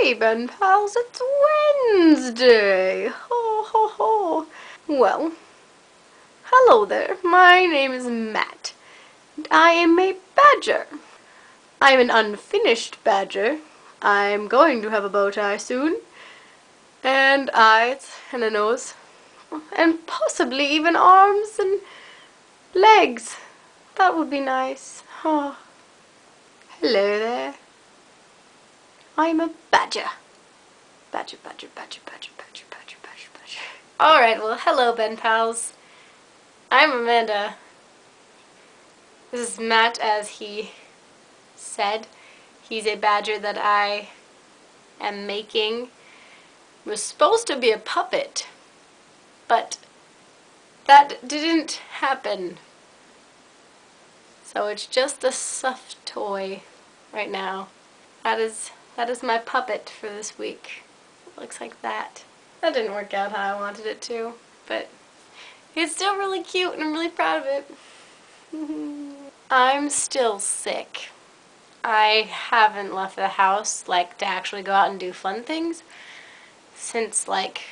Hey, Ben Pals, it's Wednesday! Ho ho ho! Well, hello there. My name is Matt. And I am a badger. I'm an unfinished badger. I'm going to have a bow tie soon. And eyes and a nose. And possibly even arms and legs. That would be nice. Oh. Hello there. I'm a badger. Badger, badger, badger, badger, badger, badger, badger, badger. Alright, well, hello, Ben Pals. I'm Amanda. This is Matt, as he said. He's a badger that I am making. It was supposed to be a puppet, but that didn't happen. So it's just a soft toy right now. That is that is my puppet for this week. Looks like that. That didn't work out how I wanted it to, but it's still really cute and I'm really proud of it. I'm still sick. I haven't left the house, like, to actually go out and do fun things since, like,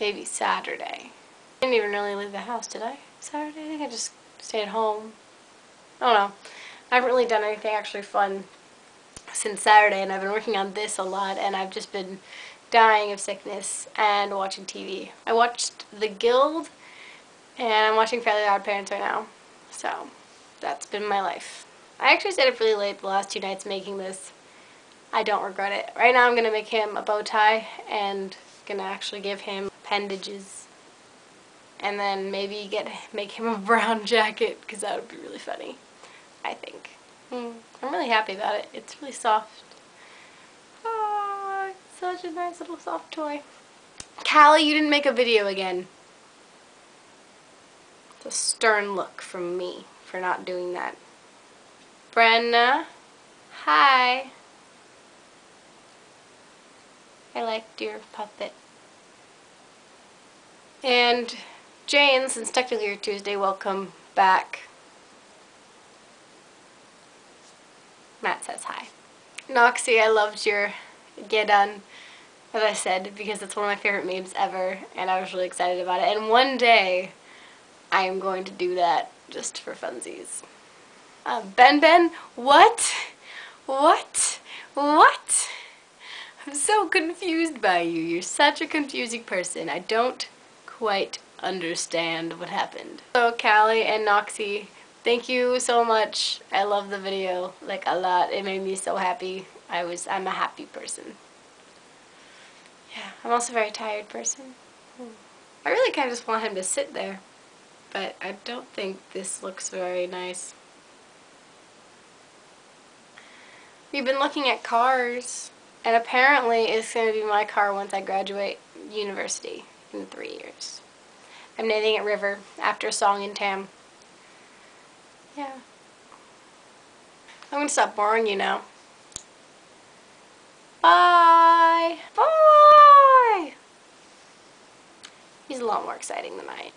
maybe Saturday. I didn't even really leave the house, did I? Saturday? I think I just stayed home. I don't know. I haven't really done anything actually fun since Saturday and I've been working on this a lot and I've just been dying of sickness and watching TV. I watched The Guild and I'm watching Fairly Odd Parents right now. So that's been my life. I actually stayed up really late the last two nights making this. I don't regret it. Right now I'm going to make him a bow tie and going to actually give him appendages and then maybe get make him a brown jacket because that would be really funny, I think. Mm, I'm really happy about it. It's really soft. Oh, such a nice little soft toy. Callie, you didn't make a video again. It's a stern look from me for not doing that. Brenna, hi. I liked your puppet. And Jane, since technically your Tuesday, welcome back. Matt says hi. Noxie, I loved your get done, as I said, because it's one of my favorite memes ever, and I was really excited about it. And one day, I am going to do that just for funsies. Uh, ben Ben, what? What? What? I'm so confused by you. You're such a confusing person. I don't quite understand what happened. So Callie and Noxie Thank you so much. I love the video, like a lot. It made me so happy. I was, I'm a happy person. Yeah, I'm also a very tired person. Hmm. I really kind of just want him to sit there, but I don't think this looks very nice. We've been looking at cars, and apparently it's going to be my car once I graduate university in three years. I'm naming it River after a song in Tam. Yeah. I'm going to stop boring you now. Bye! Bye! He's a lot more exciting than I